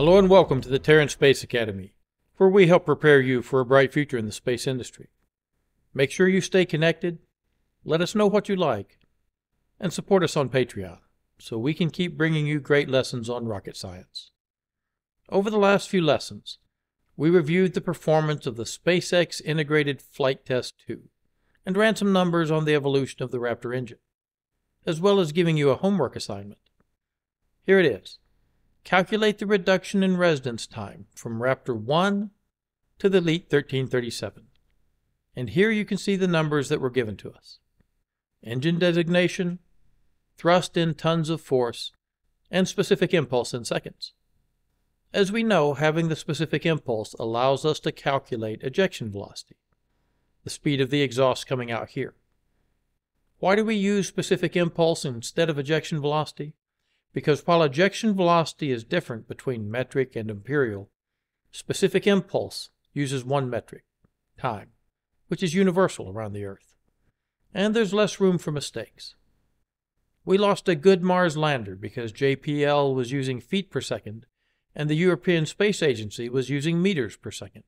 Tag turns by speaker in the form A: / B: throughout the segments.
A: Hello and welcome to the Terran Space Academy, where we help prepare you for a bright future in the space industry. Make sure you stay connected, let us know what you like, and support us on Patreon so we can keep bringing you great lessons on rocket science. Over the last few lessons, we reviewed the performance of the SpaceX Integrated Flight Test 2 and ran some numbers on the evolution of the Raptor engine, as well as giving you a homework assignment. Here it is. Calculate the reduction in residence time from Raptor 1 to the Elite 1337. And here you can see the numbers that were given to us. Engine designation, thrust in tons of force, and specific impulse in seconds. As we know, having the specific impulse allows us to calculate ejection velocity, the speed of the exhaust coming out here. Why do we use specific impulse instead of ejection velocity? Because while ejection velocity is different between metric and imperial, specific impulse uses one metric, time, which is universal around the Earth. And there's less room for mistakes. We lost a good Mars lander because JPL was using feet per second and the European Space Agency was using meters per second.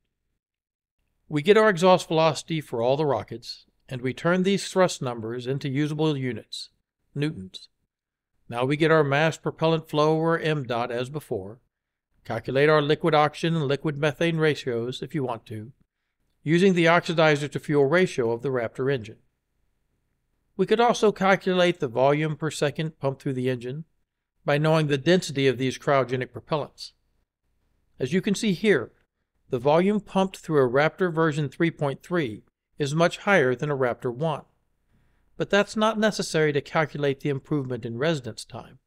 A: We get our exhaust velocity for all the rockets, and we turn these thrust numbers into usable units, newtons. Now we get our mass propellant flow or MDOT as before. Calculate our liquid oxygen and liquid methane ratios if you want to, using the oxidizer to fuel ratio of the Raptor engine. We could also calculate the volume per second pumped through the engine by knowing the density of these cryogenic propellants. As you can see here, the volume pumped through a Raptor version 3.3 is much higher than a Raptor 1 but that's not necessary to calculate the improvement in residence time.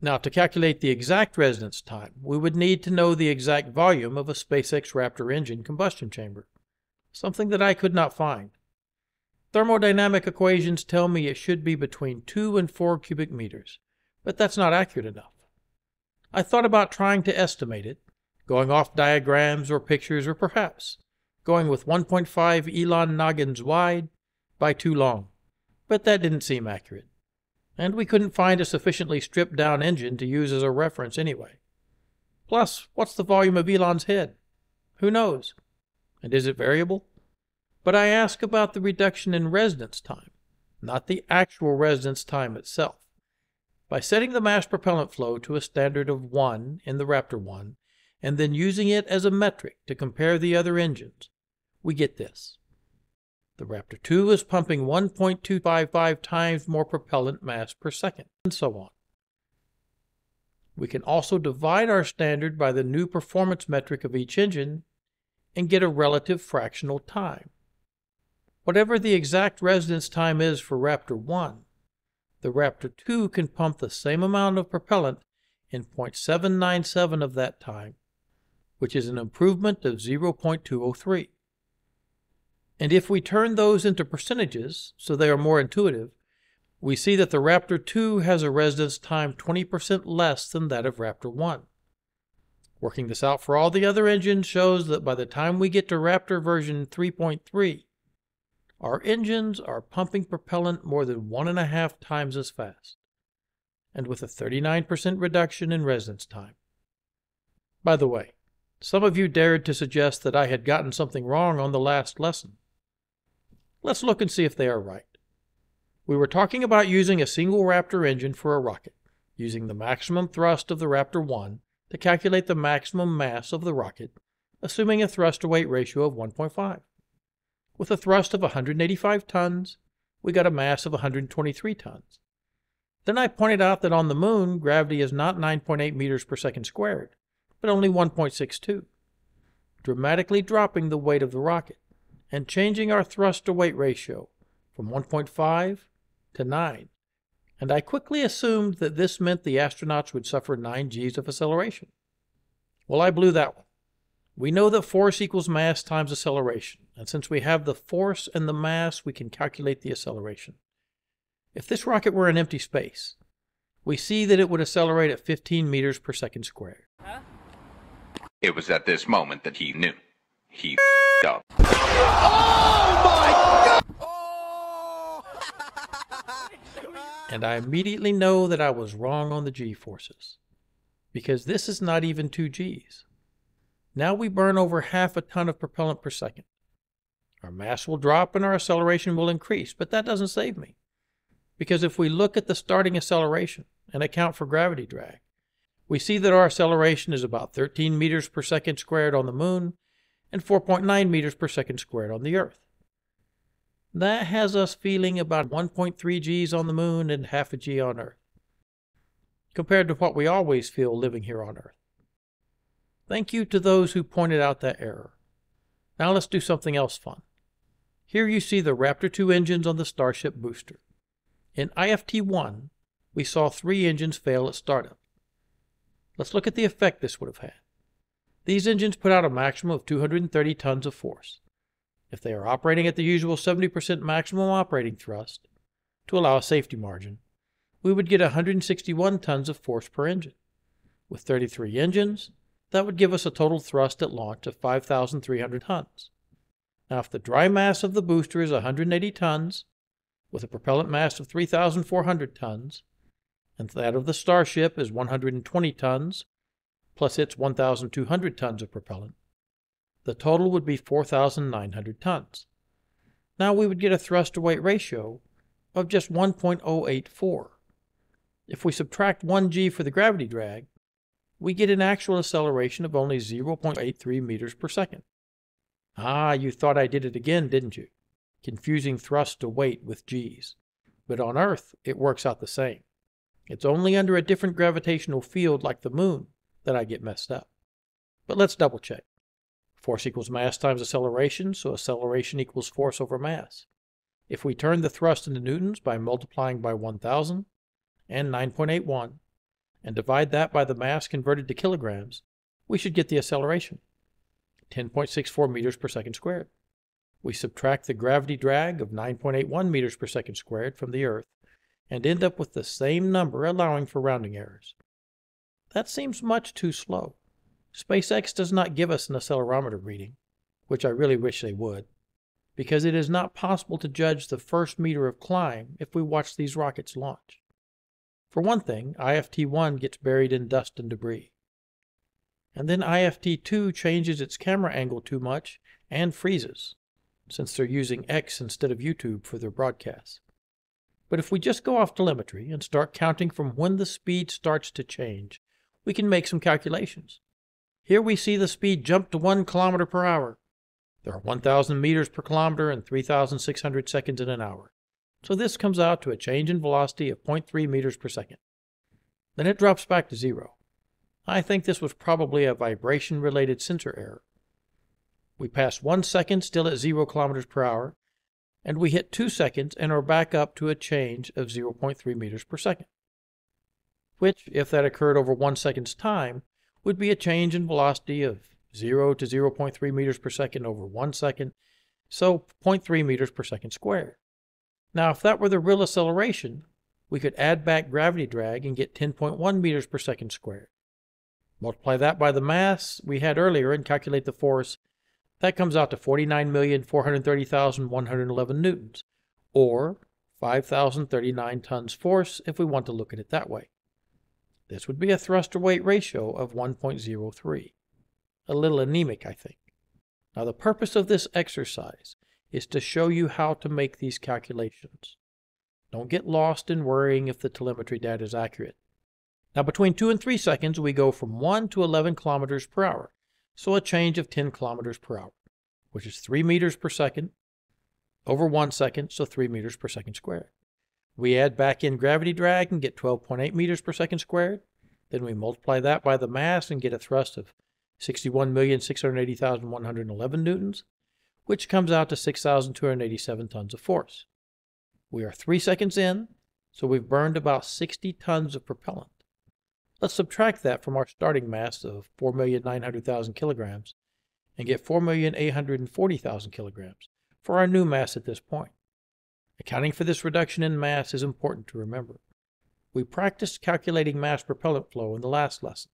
A: Now, to calculate the exact residence time, we would need to know the exact volume of a SpaceX Raptor engine combustion chamber, something that I could not find. Thermodynamic equations tell me it should be between 2 and 4 cubic meters, but that's not accurate enough. I thought about trying to estimate it, going off diagrams or pictures, or perhaps going with 1.5 Elon noggins wide by too long, but that didn't seem accurate. And we couldn't find a sufficiently stripped down engine to use as a reference anyway. Plus, what's the volume of Elon's head? Who knows? And is it variable? But I ask about the reduction in residence time, not the actual residence time itself. By setting the mass propellant flow to a standard of 1 in the Raptor 1, and then using it as a metric to compare the other engines, we get this. The Raptor 2 is pumping 1.255 times more propellant mass per second, and so on. We can also divide our standard by the new performance metric of each engine and get a relative fractional time. Whatever the exact residence time is for Raptor 1, the Raptor 2 can pump the same amount of propellant in 0.797 of that time, which is an improvement of 0.203. And if we turn those into percentages so they are more intuitive, we see that the Raptor 2 has a residence time 20% less than that of Raptor 1. Working this out for all the other engines shows that by the time we get to Raptor version 3.3, our engines are pumping propellant more than one and a half times as fast, and with a 39% reduction in residence time. By the way, some of you dared to suggest that I had gotten something wrong on the last lesson. Let's look and see if they are right. We were talking about using a single Raptor engine for a rocket, using the maximum thrust of the Raptor 1 to calculate the maximum mass of the rocket, assuming a thrust to weight ratio of 1.5. With a thrust of 185 tons, we got a mass of 123 tons. Then I pointed out that on the moon, gravity is not 9.8 meters per second squared, but only 1.62, dramatically dropping the weight of the rocket and changing our thrust to weight ratio from 1.5 to 9. And I quickly assumed that this meant the astronauts would suffer 9 g's of acceleration. Well, I blew that one. We know that force equals mass times acceleration, and since we have the force and the mass, we can calculate the acceleration. If this rocket were in empty space, we see that it would accelerate at 15 meters per second squared. Huh?
B: It was at this moment that he knew. He up.
A: Oh my God! and I immediately know that I was wrong on the G forces. because this is not even 2 Gs. Now we burn over half a ton of propellant per second. Our mass will drop and our acceleration will increase, but that doesn't save me. Because if we look at the starting acceleration and account for gravity drag, we see that our acceleration is about 13 meters per second squared on the moon and 4.9 meters per second squared on the Earth. That has us feeling about 1.3 Gs on the moon and half a G on Earth, compared to what we always feel living here on Earth. Thank you to those who pointed out that error. Now let's do something else fun. Here you see the Raptor 2 engines on the Starship booster. In IFT 1, we saw three engines fail at startup. Let's look at the effect this would have had. These engines put out a maximum of 230 tons of force. If they are operating at the usual 70% maximum operating thrust, to allow a safety margin, we would get 161 tons of force per engine. With 33 engines, that would give us a total thrust at launch of 5,300 tons. Now, if the dry mass of the booster is 180 tons, with a propellant mass of 3,400 tons, and that of the Starship is 120 tons, plus its 1,200 tons of propellant, the total would be 4,900 tons. Now we would get a thrust to weight ratio of just 1.084. If we subtract 1g for the gravity drag, we get an actual acceleration of only 0.83 meters per second. Ah, you thought I did it again, didn't you? Confusing thrust to weight with g's. But on Earth, it works out the same. It's only under a different gravitational field like the moon that I get messed up. But let's double check. Force equals mass times acceleration, so acceleration equals force over mass. If we turn the thrust into newtons by multiplying by 1000 and 9.81, and divide that by the mass converted to kilograms, we should get the acceleration 10.64 meters per second squared. We subtract the gravity drag of 9.81 meters per second squared from the Earth and end up with the same number, allowing for rounding errors. That seems much too slow. SpaceX does not give us an accelerometer reading, which I really wish they would, because it is not possible to judge the first meter of climb if we watch these rockets launch. For one thing, IFT 1 gets buried in dust and debris. And then IFT 2 changes its camera angle too much and freezes, since they're using X instead of YouTube for their broadcasts. But if we just go off telemetry and start counting from when the speed starts to change, we can make some calculations. Here we see the speed jump to 1 kilometer per hour. There are 1,000 meters per kilometer and 3,600 seconds in an hour. So this comes out to a change in velocity of 0.3 meters per second. Then it drops back to zero. I think this was probably a vibration related sensor error. We pass one second still at 0 kilometers per hour, and we hit two seconds and are back up to a change of 0.3 meters per second. Which, if that occurred over one second's time, would be a change in velocity of 0 to 0.3 meters per second over one second, so 0.3 meters per second squared. Now, if that were the real acceleration, we could add back gravity drag and get 10.1 meters per second squared. Multiply that by the mass we had earlier and calculate the force. That comes out to 49,430,111 newtons, or 5,039 tons force if we want to look at it that way. This would be a thrust to weight ratio of 1.03. A little anemic, I think. Now, the purpose of this exercise is to show you how to make these calculations. Don't get lost in worrying if the telemetry data is accurate. Now, between 2 and 3 seconds, we go from 1 to 11 kilometers per hour, so a change of 10 kilometers per hour, which is 3 meters per second over 1 second, so 3 meters per second squared. We add back in gravity drag and get 12.8 meters per second squared. Then we multiply that by the mass and get a thrust of 61,680,111 newtons, which comes out to 6,287 tons of force. We are three seconds in, so we've burned about 60 tons of propellant. Let's subtract that from our starting mass of 4,900,000 kilograms and get 4,840,000 kilograms for our new mass at this point. Accounting for this reduction in mass is important to remember. We practiced calculating mass propellant flow in the last lesson.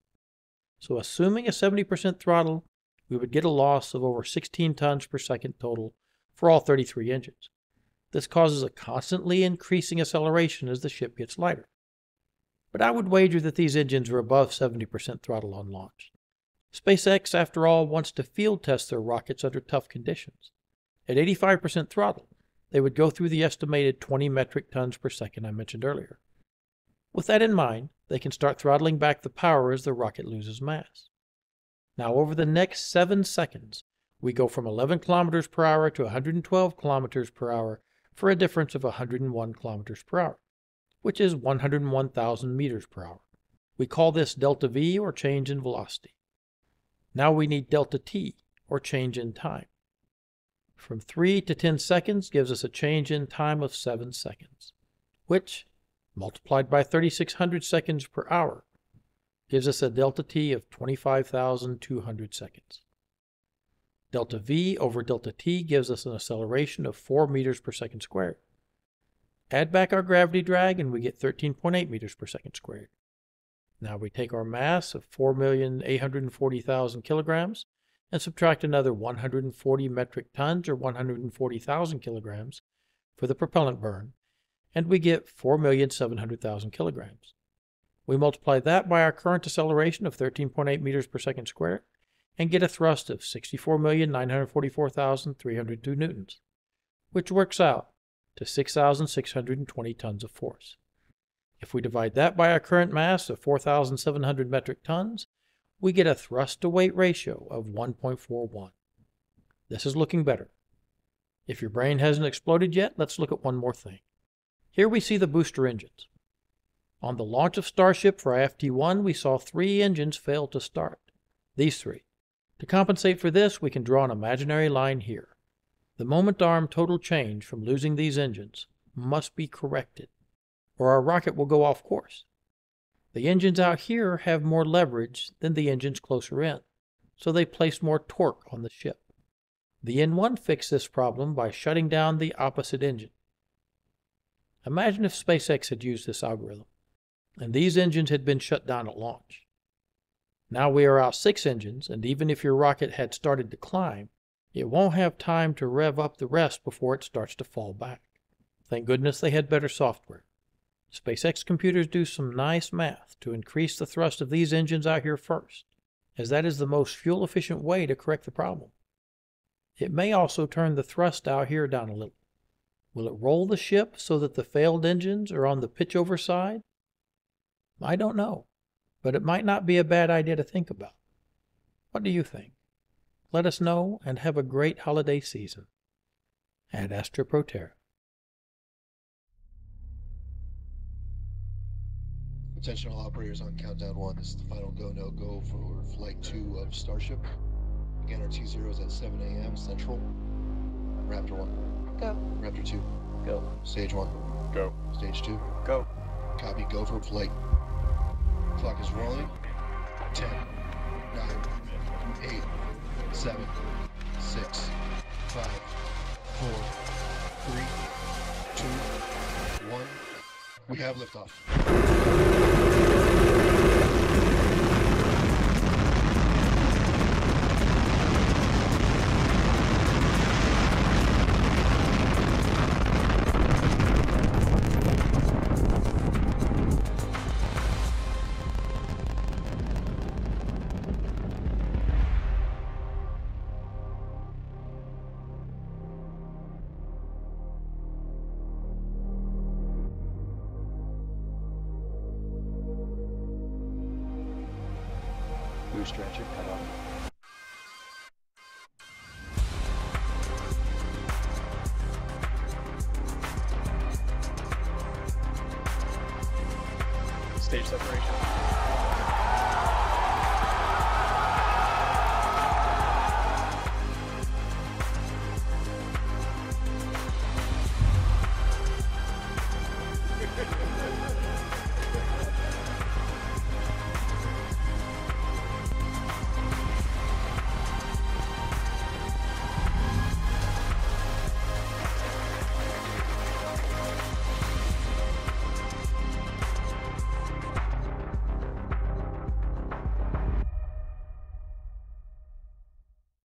A: So assuming a 70% throttle, we would get a loss of over 16 tons per second total for all 33 engines. This causes a constantly increasing acceleration as the ship gets lighter. but I would wager that these engines are above 70% throttle on launch. SpaceX, after all, wants to field test their rockets under tough conditions. At 85% throttle, they would go through the estimated 20 metric tons per second I mentioned earlier. With that in mind, they can start throttling back the power as the rocket loses mass. Now, over the next 7 seconds, we go from 11 kilometers per hour to 112 kilometers per hour for a difference of 101 kilometers per hour, which is 101,000 meters per hour. We call this delta V or change in velocity. Now we need delta T or change in time. From 3 to 10 seconds gives us a change in time of 7 seconds, which, multiplied by 3600 seconds per hour, gives us a delta T of 25,200 seconds. Delta V over delta T gives us an acceleration of 4 meters per second squared. Add back our gravity drag and we get 13.8 meters per second squared. Now we take our mass of 4,840,000 kilograms and subtract another 140 metric tons or 140,000 kilograms for the propellant burn, and we get 4,700,000 kilograms. We multiply that by our current acceleration of 13.8 meters per second squared and get a thrust of 64,944,302 newtons, which works out to 6,620 tons of force. If we divide that by our current mass of 4,700 metric tons, we get a thrust to weight ratio of 1.41. This is looking better. If your brain hasn't exploded yet, let's look at one more thing. Here we see the booster engines. On the launch of Starship for IFT-1, we saw three engines fail to start. These three. To compensate for this, we can draw an imaginary line here. The moment arm total change from losing these engines must be corrected, or our rocket will go off course. The engines out here have more leverage than the engines closer in, so they place more torque on the ship. The N1 fixed this problem by shutting down the opposite engine. Imagine if SpaceX had used this algorithm, and these engines had been shut down at launch. Now we are out six engines, and even if your rocket had started to climb, it won't have time to rev up the rest before it starts to fall back. Thank goodness they had better software. SpaceX computers do some nice math to increase the thrust of these engines out here first, as that is the most fuel efficient way to correct the problem. It may also turn the thrust out here down a little. Will it roll the ship so that the failed engines are on the pitch over side? I don't know, but it might not be a bad idea to think about. What do you think? Let us know and have a great holiday season. Ad Astra
C: Attention all operators on countdown one. This is the final go no go for flight two of Starship. Again, our T zero is at 7 a.m. Central. Raptor one.
D: Go.
C: Raptor two.
D: Go.
C: Stage one.
E: Go.
C: Stage two.
E: Go.
C: Copy. Go for flight. Clock is rolling. 10, 9, 8, 7, 6, 5, 4, 3, 2, 1. We have liftoff.
E: Booster engine cut off.